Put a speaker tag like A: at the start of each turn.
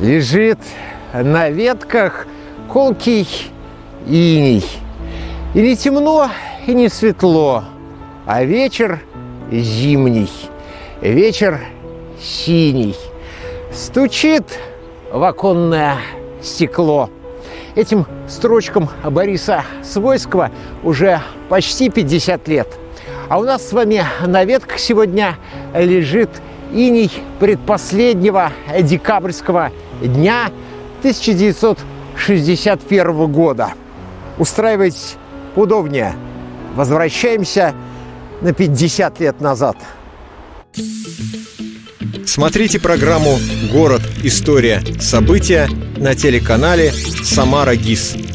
A: Лежит на ветках колкий иней. И не темно, и не светло, а вечер зимний, вечер синий. Стучит в оконное стекло. Этим строчкам Бориса Свойского уже почти 50 лет. А у нас с вами на ветках сегодня лежит иней предпоследнего декабрьского дня 1961 года. Устраивайтесь удобнее. Возвращаемся на 50 лет назад.
B: Смотрите программу «Город. История. События» на телеканале «Самара ГИС».